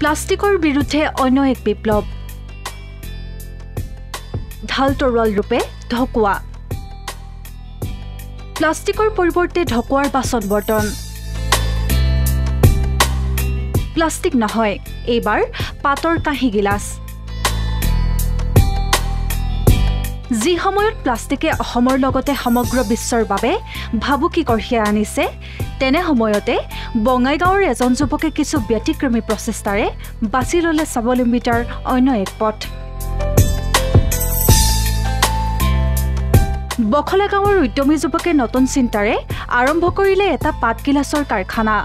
প্লাষ্টিকৰ বিৰুদ্ধে অন্য এক বিপ্লৱ। ঢাল তৰোৱাল ৰূপে ঢকুৱা। প্লাষ্টিকৰ পৰিৱৰ্তে ঢকুৱাৰ বাচন বৰ্তন। প্লাষ্টিক নহয় এইবাৰ পাতৰ কাঁহী গিলাচ। যি সময়ত প্লাষ্টিকে অসমৰ লগতে সমগ্ৰ বিশ্বৰ বাবে ভাবুকি কঢ়িয়াই আনিছে তেনে সময়তে বঙাইগাঁৱৰ এজন যুৱকে কিছু ব্যতিক্ৰমী প্ৰচেষ্টাৰে বাছি ল'লে স্বাৱলম্বিতাৰ অন্য এক পথ। বখলা গাঁৱৰ উদ্যমী যুৱকে নতুন চিন্তাৰে আৰম্ভ কৰিলে এটা পাত গিলাচৰ কাৰখানা।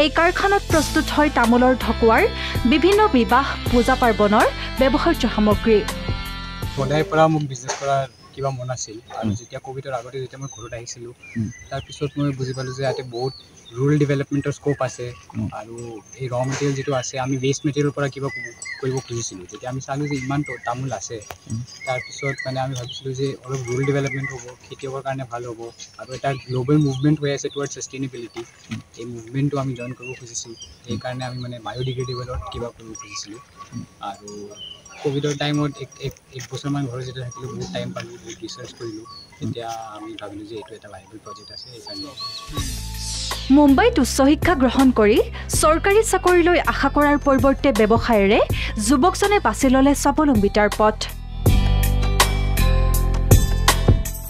এই কাৰখানাত প্ৰস্তুত হয় তামোলৰ ঢকুৱাৰ বিভিন্ন বিবাহ পূজা পাৰ্বণৰ ব্যৱহাৰ্য সামগ্ৰী। পৰা মোক বিজনেছ কৰাৰ কিবা মন আছিল আৰু যেতিয়া ক'ভিডৰ আগতে যেতিয়া মই ঘৰত আহিছিলোঁ তাৰপিছত মই বুজি পালোঁ যে ইয়াতে বহুত ৰুৰেল ডেভেলপমেণ্টৰ স্ক'প আছে আৰু এই ৰ মেটেৰিয়েল যিটো আছে আমি ৱেষ্ট মেটেৰিয়েলৰ পৰা কিবা কৰিব খুজিছিলোঁ। যেতিয়া আমি চালোঁ যে ইমান তামোল আছে তাৰপিছত মানে আমি ভাবিছিলোঁ যে অলপ ৰুৰেল ডেভেলপমেণ্ট হ'ব খেতিয়কৰ কাৰণে ভাল হ'ব আৰু এটা গ্ল'বেল মুভমেণ্ট হৈ আছে টুৱাৰ্ড ছাষ্টেইনেবিলিটি এই মুভমেণ্টটো আমি জইন কৰিব খুজিছিলোঁ। সেইকাৰণে আমি মানে বায়'ডিগ্ৰেডেবলত কিবা কৰিব খুজিছিলোঁ। আৰু ক'ভিডৰ টাইমত এক এক এক বছৰমান ঘৰত যেতিয়া থাকিলোঁ বহুত টাইম পালোঁ বহুত ৰিচাৰ্চ কৰিলোঁ তেতিয়া আমি ভাবিলোঁ যে এইটো এটা ভাইবল প্ৰজেক্ট আছে সেইকাৰণে। মুম্বাইত উচ্চ শিক্ষা গ্ৰহণ কৰি চৰকাৰী চাকৰিলৈ আশা কৰাৰ পৰিৱৰ্তে ব্যৱসায়েৰে যুৱকজনে বাছি ল'লে স্বাৱলম্বিতাৰ পথ।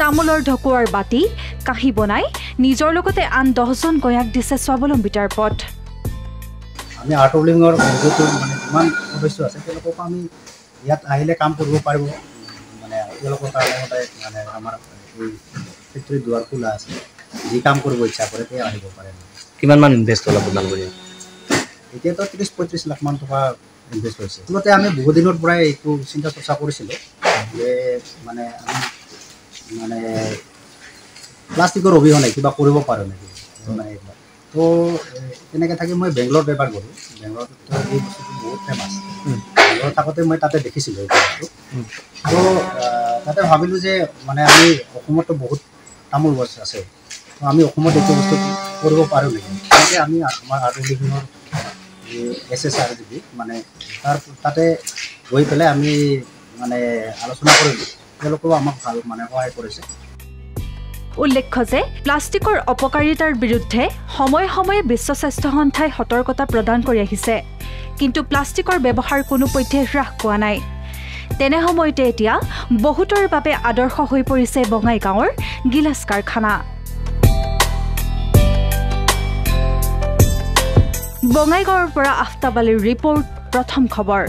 তামোলৰ ঢকুৱাৰ বাতি কাঁহী বনাই নিজৰ লগতে আন দহজন গঞাক দিছে স্বাৱলম্বিতাৰ পথ। আমি আৰ্ট অফ লিভিঙৰ যিটো মানে যিমান সদস্য আছে তেওঁলোকক আমি ইয়াত আহিলে কাম কৰিব পাৰিব। মানে তেওঁলোকৰ কাৰণে সদায় মানে আমাৰ এই ফেক্টৰী দুৱাৰ খোলা আছে। যি কাম কৰিব ইচ্ছা কৰে তেওঁ আহিব পাৰে। কিমান মান ইনভেষ্ট হ'ল আপোনাল কৰি এতিয়াতো ত্ৰিছ পঁয়ত্ৰিছ লাখমান টকা ইনভেষ্ট হৈছে। আচলতে আমি বহুত দিনৰ পৰাই এইটো চিন্তা চৰ্চা কৰিছিলোঁ যে মানে আমি মানে প্লাষ্টিকৰ অবিহনে কিবা কৰিব পাৰোঁ নেকি? মানে এইবিলাক। তো তেনেকৈ থাকি মই বেংগলত এবাৰ গ'লোঁ। বেংগলত এই বস্তুটো বহুত ফেমাছ বেংগলত থাকোঁতে মই তাতে দেখিছিলোঁ তো তাতে ভাবিলোঁ যে মানে আমি অসমতো বহুত তামোল গছ আছে। তো আমি অসমত এইটো বস্তু কৰিব পাৰোঁ নেকি? তেনেকৈ আমি আমাৰ আৰ্ট লিভিঙৰ এছ এছ আৰ যিবি মানে তাৰ তাতে গৈ পেলাই আমি মানে আলোচনা কৰিলোঁ। তেওঁলোকেও আমাক ভাল মানে সহায় কৰিছে। উল্লেখ্য যে প্লাষ্টিকৰ অপকাৰিতাৰ বিৰুদ্ধে সময়ে সময়ে বিশ্ব স্বাস্থ্য সংস্থাই সতৰ্কতা প্ৰদান কৰি আহিছে। কিন্তু প্লাষ্টিকৰ ব্যৱহাৰ কোনোপধ্যে হ্ৰাস পোৱা নাই। তেনে সময়তে এতিয়া বহুতৰ বাবে আদৰ্শ হৈ পৰিছে বঙাইগাঁৱৰ গিলাচ কাৰখানা। বঙাইগাঁৱৰ পৰা আফতাব আলীৰ ৰিপৰ্ট প্ৰথম খবৰ।